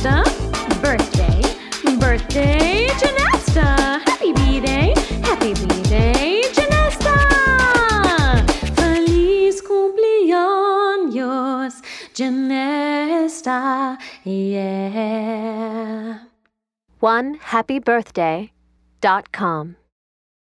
Janasta. Birthday. Birthday, Janasta. Happy B-Day. Happy B-Day, Janasta. Feliz cumpleaños, Janasta. Yeah. One happy birthday dot com.